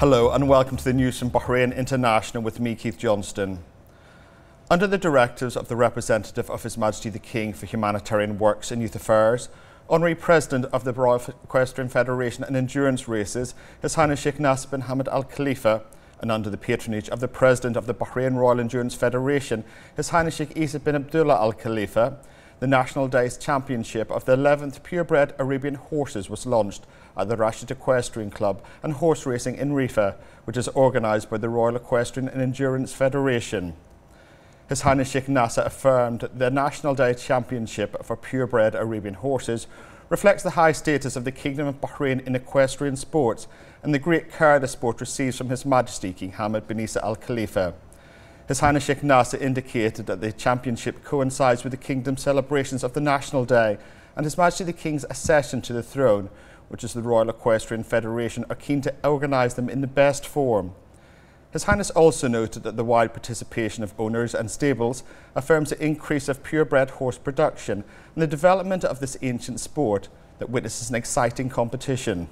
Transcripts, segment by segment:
Hello and welcome to the news from Bahrain International with me, Keith Johnston. Under the directives of the representative of His Majesty the King for Humanitarian Works and Youth Affairs, Honorary President of the Royal Equestrian Federation and Endurance Races, His Highness Sheikh Nasser bin Hamad Al Khalifa, and under the patronage of the President of the Bahrain Royal Endurance Federation, His Highness Sheikh Isa bin Abdullah Al Khalifa, the National Days Championship of the 11th Purebred Arabian Horses was launched at the Rashid Equestrian Club and Horse Racing in Rifa, which is organised by the Royal Equestrian and Endurance Federation. His Highness Sheikh Nasser affirmed the National Day Championship for purebred Arabian horses reflects the high status of the Kingdom of Bahrain in equestrian sports and the great care the sport receives from His Majesty King Hamad bin Isa Al Khalifa. His Highness Sheikh Nasser indicated that the championship coincides with the Kingdom's celebrations of the National Day and His Majesty the King's accession to the throne, which is the Royal Equestrian Federation, are keen to organise them in the best form. His Highness also noted that the wide participation of owners and stables affirms the increase of purebred horse production and the development of this ancient sport that witnesses an exciting competition.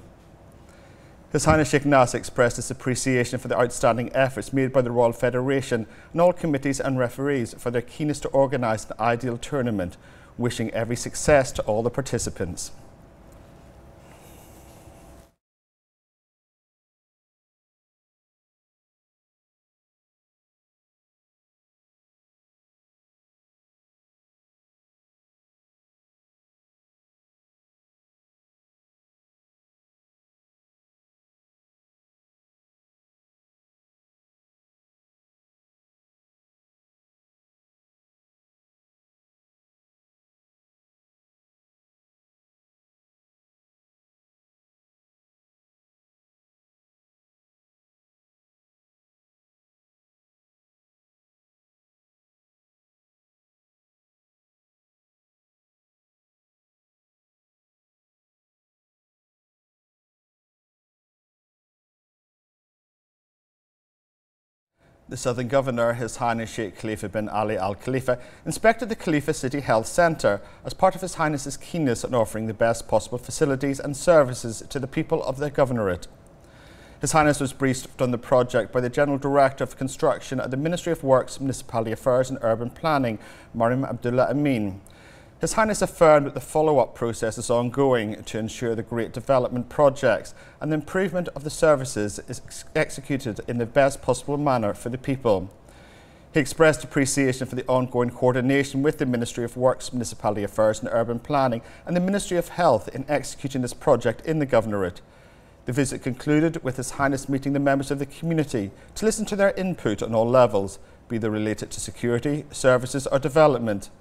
His Highness Sheikh Nasser expressed his appreciation for the outstanding efforts made by the Royal Federation and all committees and referees for their keenness to organise an ideal tournament, wishing every success to all the participants. The Southern Governor, His Highness Sheikh Khalifa bin Ali Al Khalifa, inspected the Khalifa City Health Centre as part of His Highness's keenness on offering the best possible facilities and services to the people of the Governorate. His Highness was briefed on the project by the General Director of Construction at the Ministry of Works, Municipality Affairs and Urban Planning, Mariam Abdullah Amin. His Highness affirmed that the follow-up process is ongoing to ensure the great development projects and the improvement of the services is ex executed in the best possible manner for the people. He expressed appreciation for the ongoing coordination with the Ministry of Works, Municipality Affairs and Urban Planning and the Ministry of Health in executing this project in the Governorate. The visit concluded with His Highness meeting the members of the community to listen to their input on all levels, be they related to security, services or development.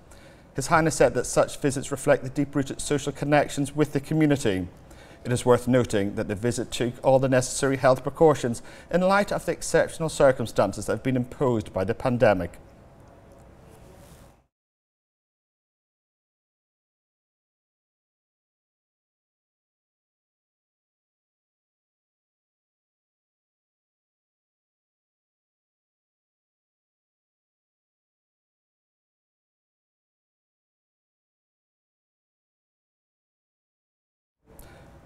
His Highness said that such visits reflect the deep-rooted social connections with the community. It is worth noting that the visit took all the necessary health precautions in light of the exceptional circumstances that have been imposed by the pandemic.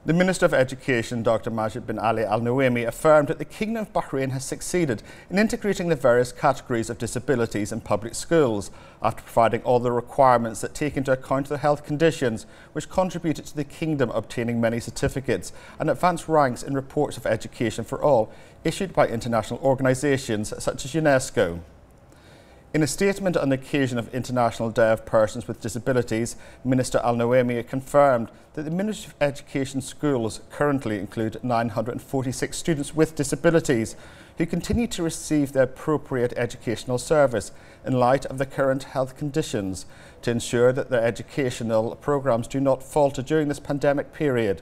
The Minister of Education, Dr. Majid bin Ali Al Nuaimi, affirmed that the Kingdom of Bahrain has succeeded in integrating the various categories of disabilities in public schools after providing all the requirements that take into account the health conditions which contributed to the Kingdom obtaining many certificates and advanced ranks in reports of education for all issued by international organisations such as UNESCO. In a statement on the occasion of International Day of Persons with Disabilities, Minister Al Nuaimi confirmed that the Ministry of Education schools currently include 946 students with disabilities who continue to receive their appropriate educational service in light of the current health conditions to ensure that their educational programmes do not falter during this pandemic period.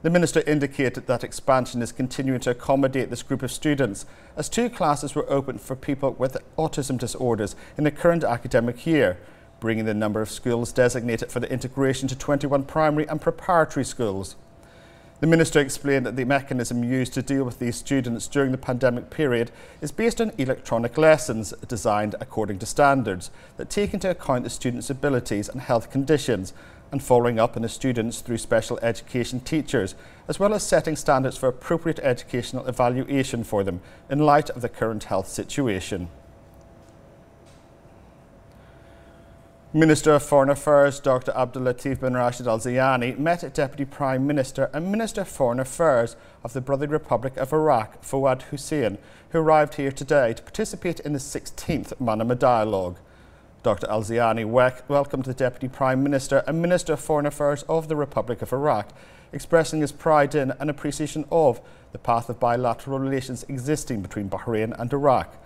The Minister indicated that expansion is continuing to accommodate this group of students, as two classes were opened for people with autism disorders in the current academic year, bringing the number of schools designated for the integration to 21 primary and preparatory schools. The Minister explained that the mechanism used to deal with these students during the pandemic period is based on electronic lessons designed according to standards that take into account the students' abilities and health conditions and following up on the students through special education teachers, as well as setting standards for appropriate educational evaluation for them in light of the current health situation. Minister of Foreign Affairs Dr. Abdul Latif bin Rashid Al Zayani met Deputy Prime Minister and Minister of Foreign Affairs of the Brotherly Republic of Iraq, Fawad Hussein, who arrived here today to participate in the 16th Manama Dialogue. Dr. Al Zayani welcomed the Deputy Prime Minister and Minister of Foreign Affairs of the Republic of Iraq, expressing his pride in and appreciation of the path of bilateral relations existing between Bahrain and Iraq,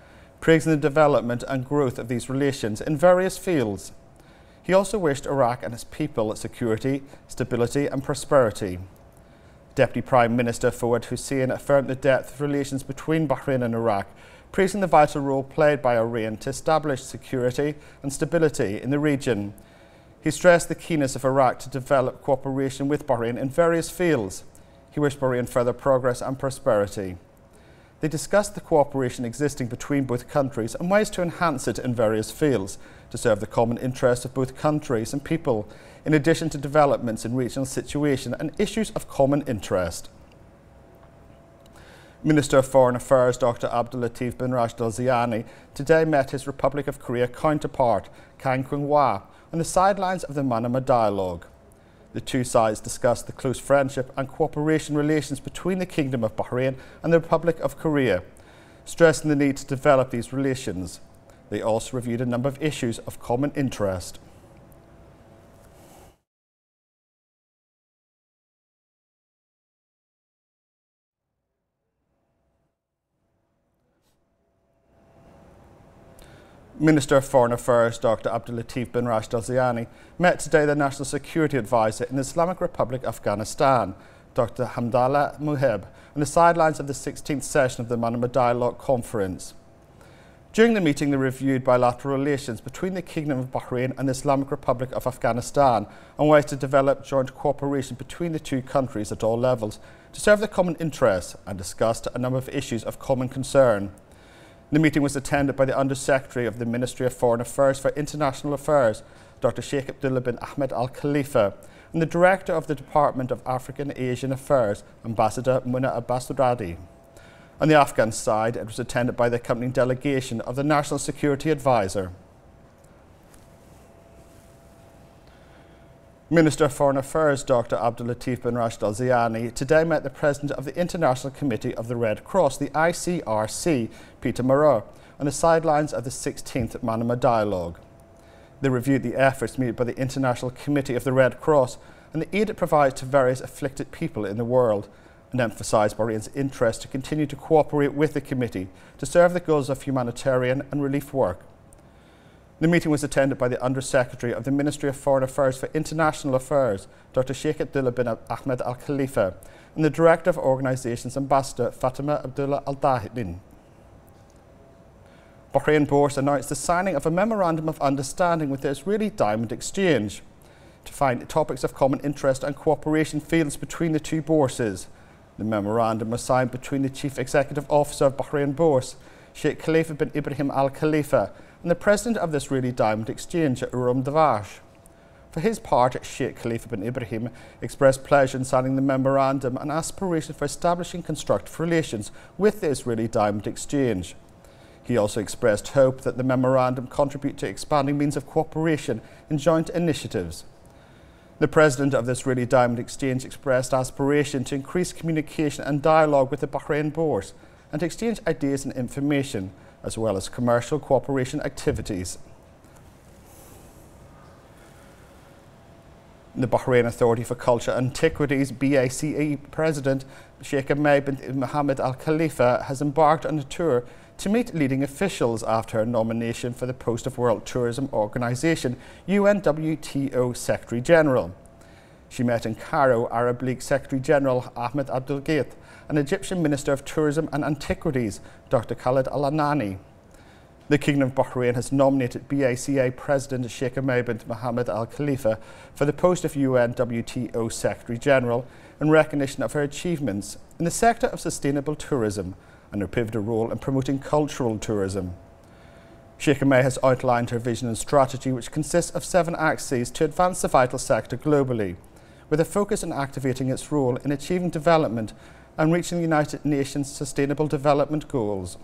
praising the development and growth of these relations in various fields he also wished Iraq and its people security, stability and prosperity. Deputy Prime Minister Fawad Hussein affirmed the depth of relations between Bahrain and Iraq, praising the vital role played by Iran to establish security and stability in the region. He stressed the keenness of Iraq to develop cooperation with Bahrain in various fields. He wished Bahrain further progress and prosperity. They discussed the cooperation existing between both countries and ways to enhance it in various fields to serve the common interests of both countries and people, in addition to developments in regional situation and issues of common interest. Minister of Foreign Affairs Dr. Abdul Latif bin Rashid Al Zayani today met his Republic of Korea counterpart, Kang Kyung Hwa, on the sidelines of the Manama Dialogue. The two sides discussed the close friendship and cooperation relations between the Kingdom of Bahrain and the Republic of Korea, stressing the need to develop these relations. They also reviewed a number of issues of common interest. Minister of Foreign Affairs Dr. Abdul Latif bin Rashid Al Zayani met today the National Security Advisor in the Islamic Republic of Afghanistan, Dr. Hamdallah Mohib, on the sidelines of the 16th session of the Manama Dialogue Conference. During the meeting, they reviewed bilateral relations between the Kingdom of Bahrain and the Islamic Republic of Afghanistan and ways to develop joint cooperation between the two countries at all levels to serve their common interests and discussed a number of issues of common concern. The meeting was attended by the Undersecretary of the Ministry of Foreign Affairs for International Affairs, Dr. Sheikh Abdullah bin Ahmed Al Khalifa, and the Director of the Department of African Asian Affairs, Ambassador Muna Abbas Radhi. On the Afghan side, it was attended by the accompanying delegation of the National Security Advisor. Minister of Foreign Affairs Dr. Abdul Latif bin Rashid Al Zayani today met the President of the International Committee of the Red Cross, the ICRC, Peter Maurer, on the sidelines of the 16th Manama Dialogue. They reviewed the efforts made by the International Committee of the Red Cross and the aid it provides to various afflicted people in the world, and emphasised Bahrain's interest to continue to cooperate with the committee to serve the goals of humanitarian and relief work. The meeting was attended by the Under Secretary of the Ministry of Foreign Affairs for International Affairs, Dr. Sheikh Abdullah bin Ahmed Al Khalifa, and the Director of Organisations Ambassador Fatima Abdullah Al Dahidin. Bahrain Bourse announced the signing of a memorandum of understanding with the Israeli Diamond Exchange to find topics of common interest and cooperation fields between the two bourses. The memorandum was signed between the Chief Executive Officer of Bahrain Bourse, Sheikh Khalifa bin Ibrahim Al Khalifa, and the president of this Israeli Diamond Exchange, at Yoram Dvash. For his part, Sheikh Khalifa bin Ibrahim expressed pleasure in signing the memorandum and aspiration for establishing constructive relations with the Israeli Diamond Exchange. He also expressed hope that the memorandum contribute to expanding means of cooperation in joint initiatives. The president of the Israeli Diamond Exchange expressed aspiration to increase communication and dialogue with the Bahrain Bourse and exchange ideas and information as well as commercial cooperation activities. The Bahrain Authority for Culture Antiquities BACA President Sheikha May bin Mohammed Al Khalifa has embarked on a tour to meet leading officials after her nomination for the post of World Tourism Organization UNWTO Secretary General. She met in Cairo Arab League Secretary General Ahmed Aboul Gheit and Egyptian Minister of Tourism and Antiquities, Dr. Khaled Al Anani. The Kingdom of Bahrain has nominated BACA President Sheikha May Mohammed Al Khalifa for the post of UNWTO Secretary General in recognition of her achievements in the sector of sustainable tourism and her pivotal role in promoting cultural tourism. Sheikha May has outlined her vision and strategy, which consists of seven axes to advance the vital sector globally, with a focus on activating its role in achieving development and reaching the United Nations Sustainable Development Goals.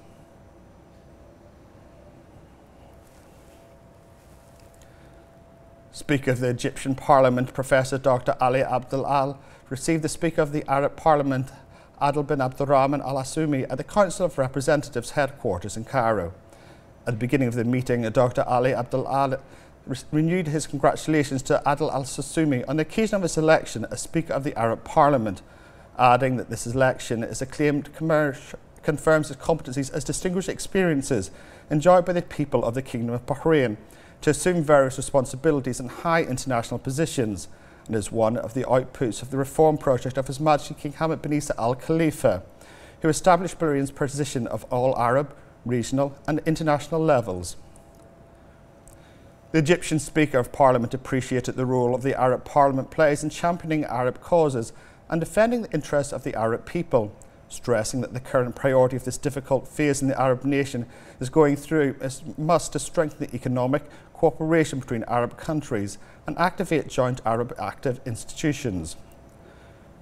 Speaker of the Egyptian Parliament, Professor Dr. Ali Abdel Al, received the Speaker of the Arab Parliament, Adel bin Abdurrahman Al Asumi, at the Council of Representatives headquarters in Cairo. At the beginning of the meeting, Dr. Ali Abdel Al renewed his congratulations to Adel Al Asumi on the occasion of his election as Speaker of the Arab Parliament, adding that this election is acclaimed confirms his competencies as distinguished experiences enjoyed by the people of the Kingdom of Bahrain to assume various responsibilities and high international positions, and is one of the outputs of the reform project of His Majesty King Hamad bin Isa Al Khalifa, who established Bahrain's position of all Arab, regional and international levels. The Egyptian Speaker of Parliament appreciated the role of the Arab Parliament plays in championing Arab causes and defending the interests of the Arab people, stressing that the current priority of this difficult phase in the Arab nation is going through is must to strengthen the economic cooperation between Arab countries and activate joint Arab active institutions.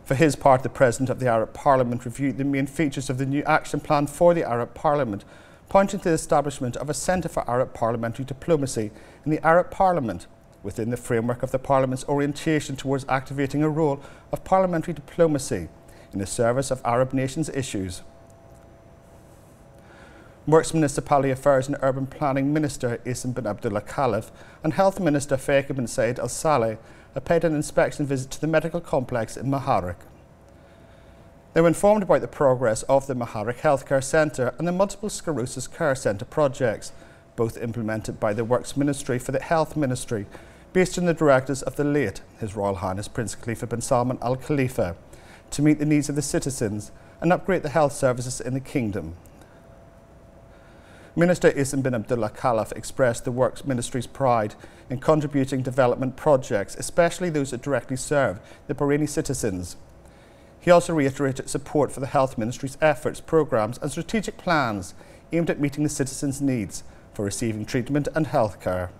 For his part, the President of the Arab Parliament reviewed the main features of the new action plan for the Arab Parliament, pointing to the establishment of a Centre for Arab Parliamentary Diplomacy in the Arab Parliament within the framework of the Parliament's orientation towards activating a role of parliamentary diplomacy in the service of Arab nations' issues. Works Municipality Affairs and Urban Planning Minister Essam bin Abdullah Khalaf and Health Minister Faeqa bin Said Al Saleh have paid an inspection visit to the medical complex in Muharraq. They were informed about the progress of the Muharraq Healthcare Centre and the Multiple Sclerosis Care Centre projects, both implemented by the Works Ministry for the Health Ministry, based on the directives of the late His Royal Highness Prince Khalifa bin Salman Al Khalifa, to meet the needs of the citizens and upgrade the health services in the kingdom. Minister Essam bin Abdullah Khalaf expressed the Works Ministry's pride in contributing development projects, especially those that directly serve the Bahraini citizens. He also reiterated support for the Health Ministry's efforts, programmes and strategic plans aimed at meeting the citizens' needs for receiving treatment and health care.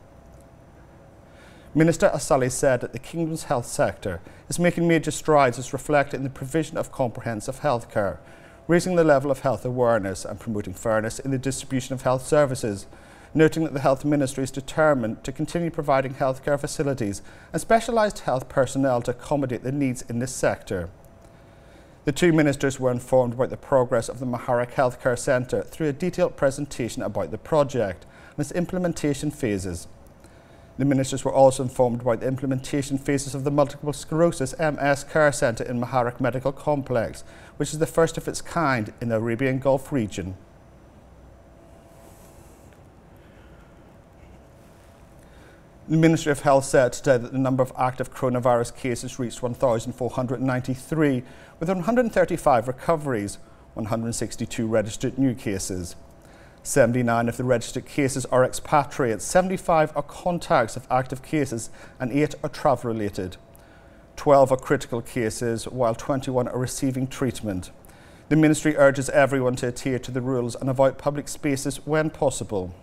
Minister Al Saleh said that the Kingdom's health sector is making major strides as reflected in the provision of comprehensive health care, raising the level of health awareness and promoting fairness in the distribution of health services, noting that the Health Ministry is determined to continue providing healthcare facilities and specialised health personnel to accommodate the needs in this sector. The two ministers were informed about the progress of the Muharraq Healthcare Centre through a detailed presentation about the project and its implementation phases. The ministers were also informed about the implementation phases of the Multiple Sclerosis MS Care Centre in Muharraq Medical Complex, which is the first of its kind in the Arabian Gulf region. The Ministry of Health said today that the number of active coronavirus cases reached 1,493, with 135 recoveries, 162 registered new cases. 79 of the registered cases are expatriates, 75 are contacts of active cases, and 8 are travel related. 12 are critical cases, while 21 are receiving treatment. The Ministry urges everyone to adhere to the rules and avoid public spaces when possible.